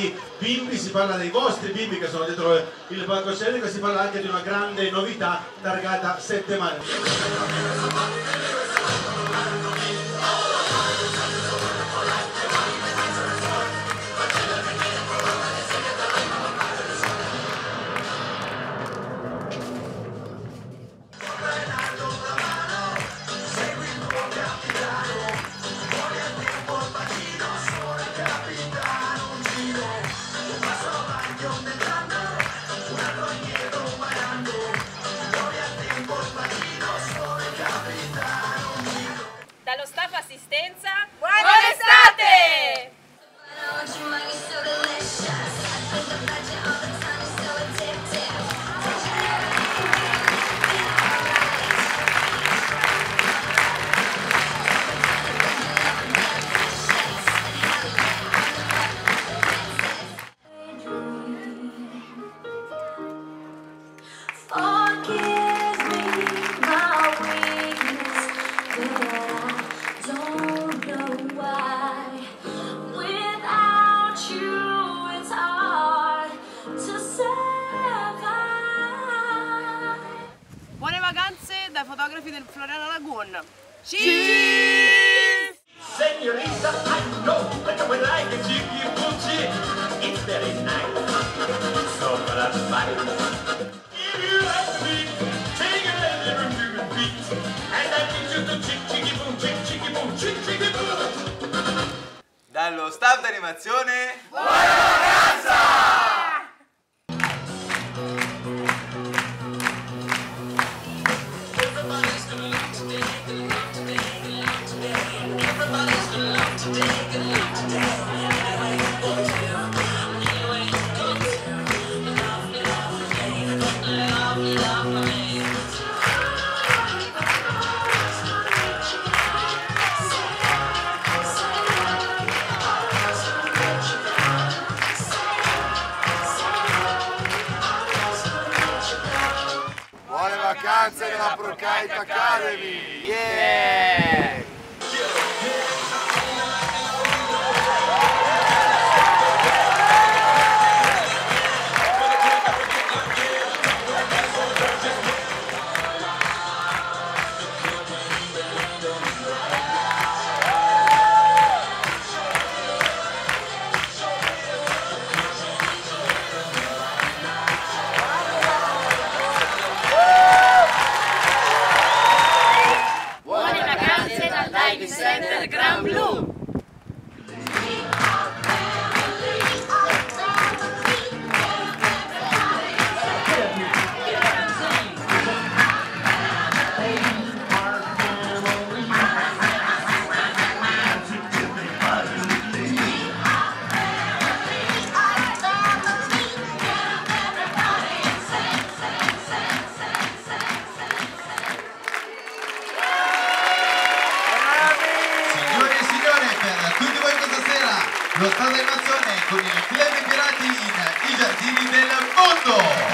di bimbi, si parla dei vostri bimbi che sono dietro il palcoscenico e si parla anche di una grande novità targata 7 maggio. Dallo staff assistenza, fotografi del Floriana Lagoon. Senorita, I know that you would like a cheeky booty. It's very nice. So for that fight. If you like me, take a little moving beat. And I teach you the chick chicky boom, chick chicky boom, chick chicky boom. Dallo staff d'animazione Buone vacanze della Procite Academy! Yeah! lo Stato in azione con il Club Pirati in i giardini del mondo.